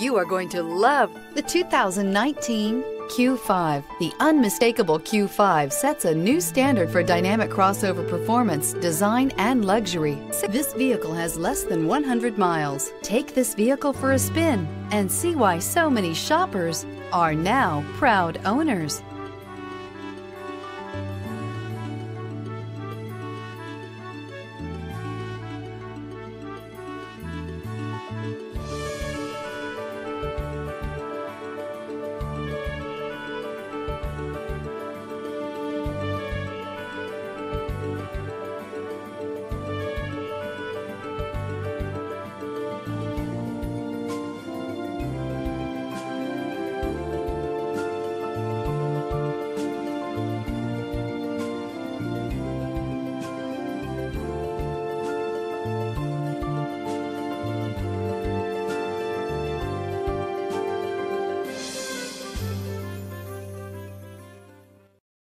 You are going to love the 2019 Q5. The unmistakable Q5 sets a new standard for dynamic crossover performance, design, and luxury. This vehicle has less than 100 miles. Take this vehicle for a spin and see why so many shoppers are now proud owners.